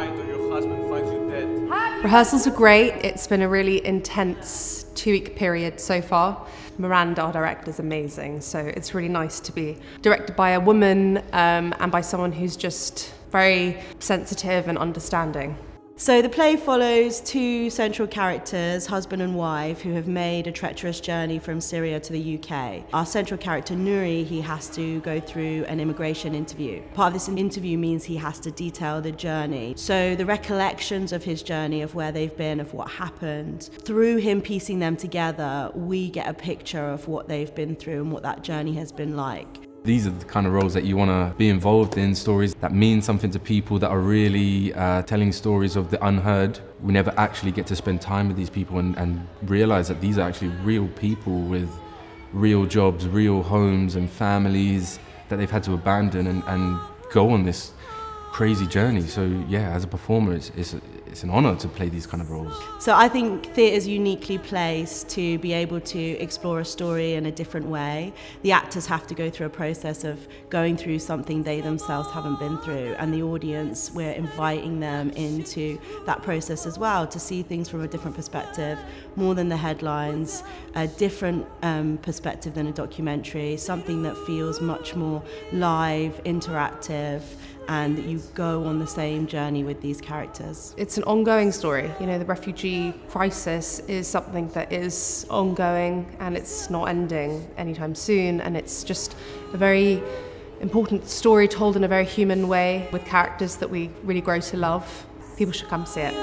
fight or your husband finds you dead. Rehearsals are great. It's been a really intense two week period so far. Miranda, our director, is amazing. So it's really nice to be directed by a woman um, and by someone who's just very sensitive and understanding. So the play follows two central characters, husband and wife, who have made a treacherous journey from Syria to the UK. Our central character, Nuri, he has to go through an immigration interview. Part of this interview means he has to detail the journey. So the recollections of his journey, of where they've been, of what happened, through him piecing them together, we get a picture of what they've been through and what that journey has been like. These are the kind of roles that you want to be involved in, stories that mean something to people, that are really uh, telling stories of the unheard. We never actually get to spend time with these people and, and realize that these are actually real people with real jobs, real homes and families that they've had to abandon and, and go on this crazy journey. So yeah, as a performer, it's, it's, it's an honour to play these kind of roles. So I think theatre is uniquely placed to be able to explore a story in a different way. The actors have to go through a process of going through something they themselves haven't been through, and the audience, we're inviting them into that process as well to see things from a different perspective, more than the headlines, a different um, perspective than a documentary, something that feels much more live, interactive and that you go on the same journey with these characters. It's an ongoing story. You know, the refugee crisis is something that is ongoing and it's not ending anytime soon, and it's just a very important story told in a very human way with characters that we really grow to love. People should come see it.